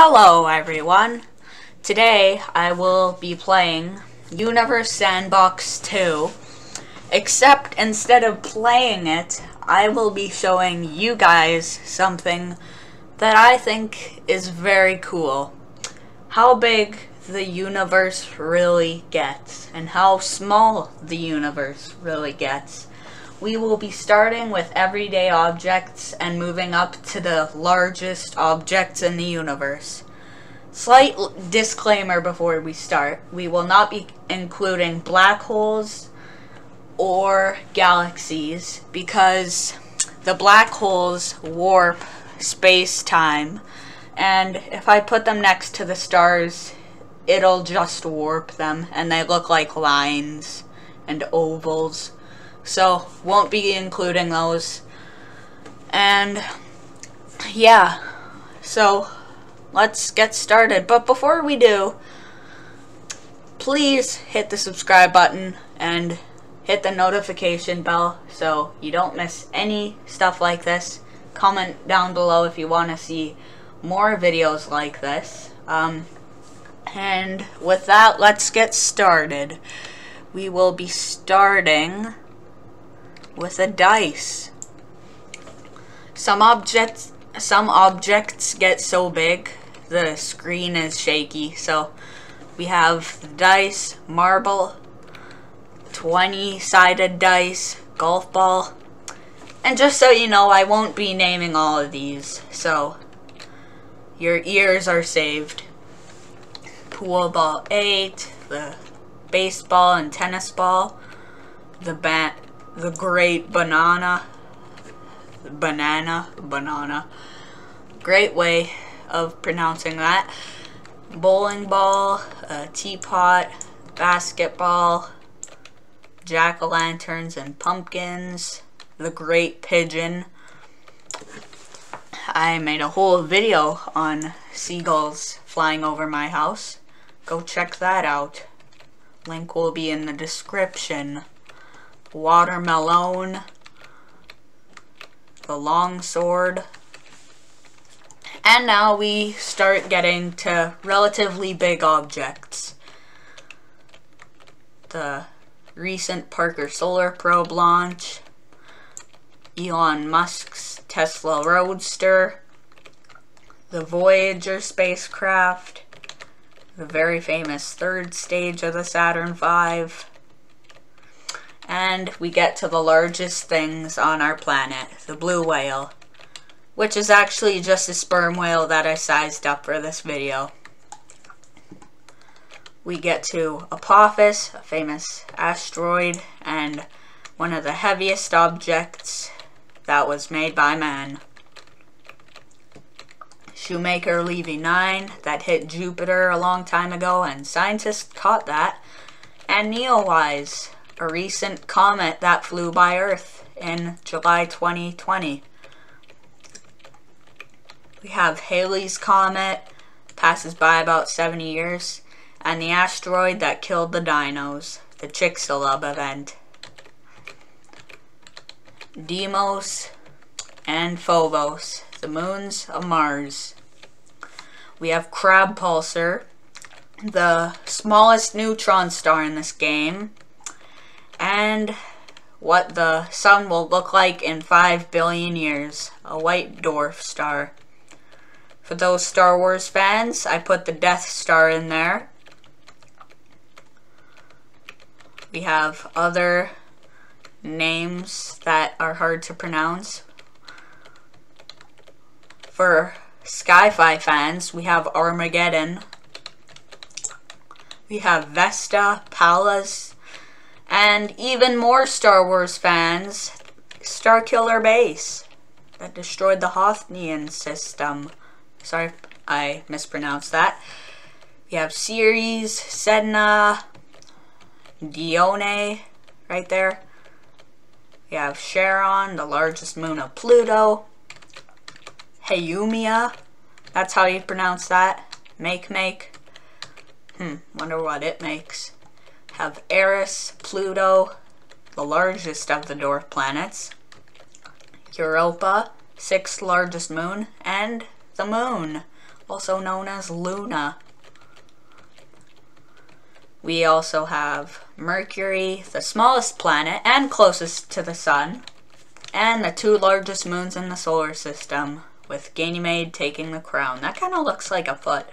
Hello everyone! Today I will be playing Universe Sandbox 2, except instead of playing it, I will be showing you guys something that I think is very cool. How big the universe really gets, and how small the universe really gets. We will be starting with everyday objects and moving up to the largest objects in the universe. Slight disclaimer before we start. We will not be including black holes or galaxies because the black holes warp space-time and if I put them next to the stars it'll just warp them and they look like lines and ovals so won't be including those. And yeah, so let's get started. But before we do, please hit the subscribe button and hit the notification bell so you don't miss any stuff like this. Comment down below if you want to see more videos like this. Um, and with that, let's get started. We will be starting with a dice. Some objects some objects get so big the screen is shaky. So we have the dice, marble, 20 sided dice, golf ball. And just so you know, I won't be naming all of these. So your ears are saved. Pool ball 8, the baseball and tennis ball, the bat the great banana banana banana. Great way of pronouncing that. Bowling ball teapot basketball jack-o'-lanterns and pumpkins. The great pigeon. I made a whole video on seagulls flying over my house. Go check that out. Link will be in the description watermelon, the long sword. And now we start getting to relatively big objects. The recent Parker Solar Probe launch, Elon Musk's Tesla Roadster, the Voyager spacecraft, the very famous third stage of the Saturn V, and we get to the largest things on our planet, the blue whale, which is actually just a sperm whale that I sized up for this video. We get to Apophis, a famous asteroid, and one of the heaviest objects that was made by man. Shoemaker Levy 9 that hit Jupiter a long time ago, and scientists caught that. And Neowise, a recent comet that flew by Earth in July 2020. We have Halley's Comet, passes by about 70 years, and the asteroid that killed the dinos, the Chicxulub event. Deimos and Phobos, the moons of Mars. We have Crab Pulsar, the smallest neutron star in this game, and what the sun will look like in 5 billion years. A white dwarf star. For those Star Wars fans, I put the Death Star in there. We have other names that are hard to pronounce. For Sci-Fi fans, we have Armageddon. We have Vesta, Pallas, and even more Star Wars fans, Starkiller Base, that destroyed the Hothnian system. Sorry, I mispronounced that. We have Ceres, Sedna, Dione, right there. We have Charon, the largest moon of Pluto. Haumea, that's how you pronounce that. Make, make. Hmm, wonder what it makes have Eris, Pluto, the largest of the dwarf planets, Europa, sixth largest moon, and the moon, also known as Luna. We also have Mercury, the smallest planet and closest to the Sun, and the two largest moons in the solar system, with Ganymede taking the crown. That kind of looks like a foot.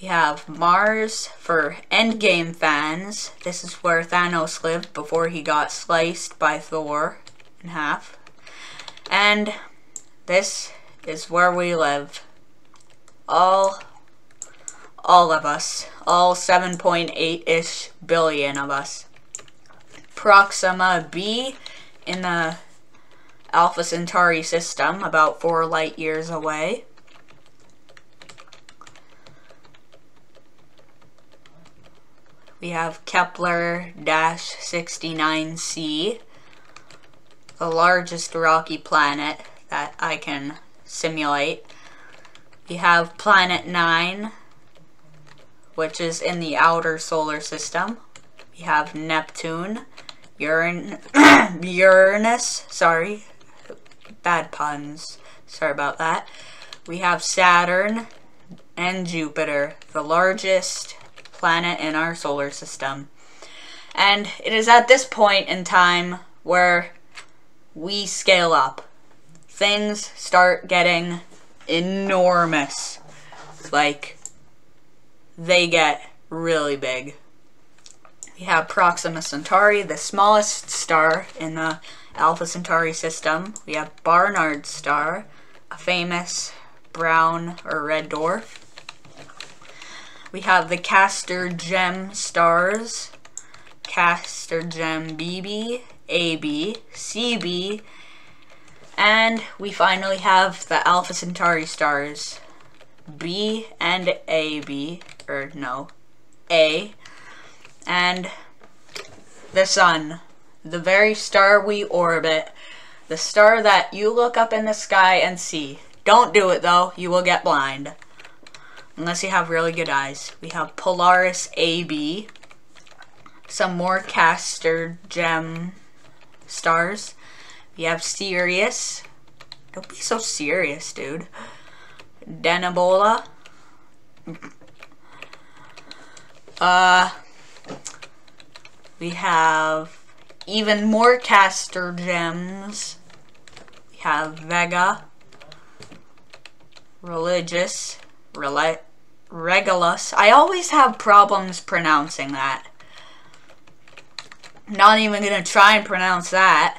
We have Mars for Endgame fans. This is where Thanos lived before he got sliced by Thor in half. And this is where we live. All all of us, all 7.8-ish billion of us. Proxima b in the Alpha Centauri system, about four light years away. We have Kepler-69c, the largest rocky planet that I can simulate. We have Planet 9, which is in the outer solar system. We have Neptune, Uran Uranus, sorry, bad puns, sorry about that. We have Saturn and Jupiter, the largest planet in our solar system. And it is at this point in time where we scale up. Things start getting enormous. Like, they get really big. We have Proxima Centauri, the smallest star in the Alpha Centauri system. We have Barnard's star, a famous brown or red dwarf. We have the Castor Gem stars, Castor Gem BB, AB, CB, and we finally have the Alpha Centauri stars, B and AB, or no, A, and the sun, the very star we orbit, the star that you look up in the sky and see. Don't do it though, you will get blind. Unless you have really good eyes. We have Polaris AB, some more Castor Gem stars. We have Sirius. Don't be so serious, dude. Denebola. Uh, we have even more Castor gems. We have Vega, Religious, Rel Regulus. I always have problems pronouncing that. Not even gonna try and pronounce that.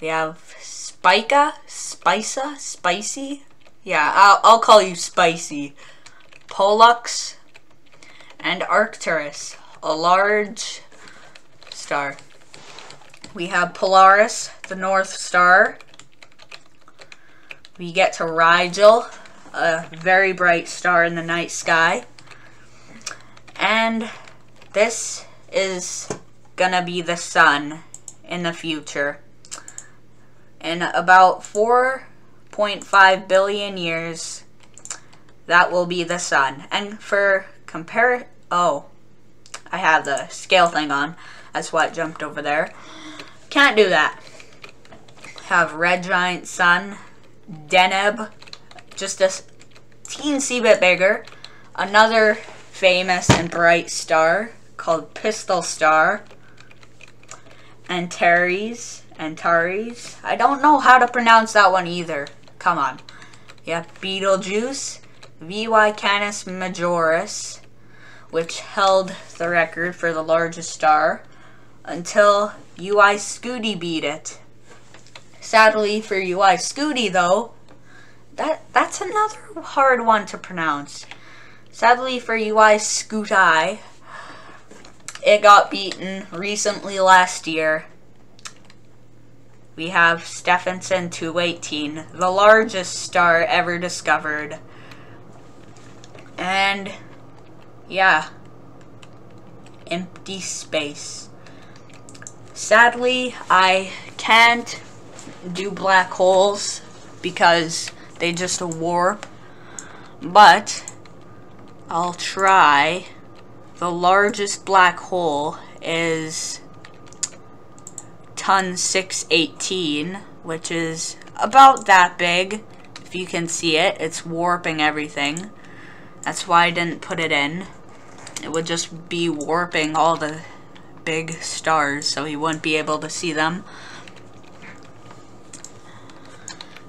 We have Spica, Spica, Spicy. Yeah, I'll, I'll call you Spicy. Pollux, and Arcturus, a large star. We have Polaris, the North Star. We get to Rigel, a very bright star in the night sky. And this is gonna be the sun in the future. In about 4.5 billion years, that will be the sun. And for compare, oh, I have the scale thing on. That's why it jumped over there. Can't do that. Have red giant sun, Deneb, just a teensy bit bigger. Another famous and bright star called Pistol Star. Antares, Antares. I don't know how to pronounce that one either. Come on. Yeah, Betelgeuse, VY Canis Majoris, which held the record for the largest star until UY Scuti beat it. Sadly for UY Scuti, though, that that's another hard one to pronounce. Sadly for UY Scuti, it got beaten recently last year. We have Stephenson 218, the largest star ever discovered. And yeah, empty space. Sadly, I can't do black holes because they just warp, but I'll try. The largest black hole is ton 618, which is about that big. If you can see it, it's warping everything. That's why I didn't put it in. It would just be warping all the big stars, so you wouldn't be able to see them.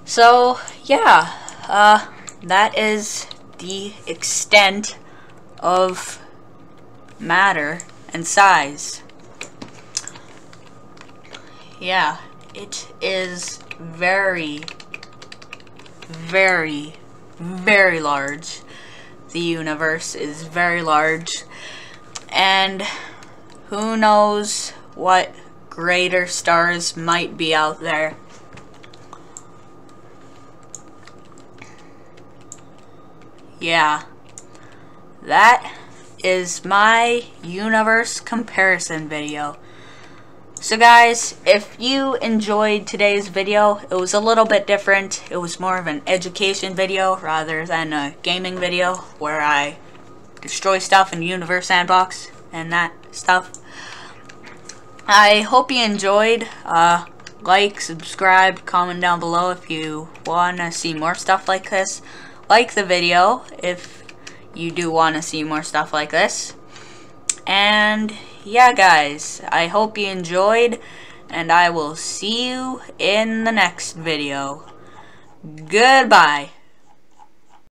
So, yeah, uh, that is the extent of matter and size. Yeah, it is very, very, very large. The universe is very large. And who knows what greater stars might be out there. Yeah. That is my universe comparison video. So guys, if you enjoyed today's video, it was a little bit different. It was more of an education video rather than a gaming video where I destroy stuff in Universe Sandbox and that stuff. I hope you enjoyed. Uh, like, subscribe, comment down below if you want to see more stuff like this. Like the video if you do want to see more stuff like this. And yeah, guys, I hope you enjoyed, and I will see you in the next video. Goodbye.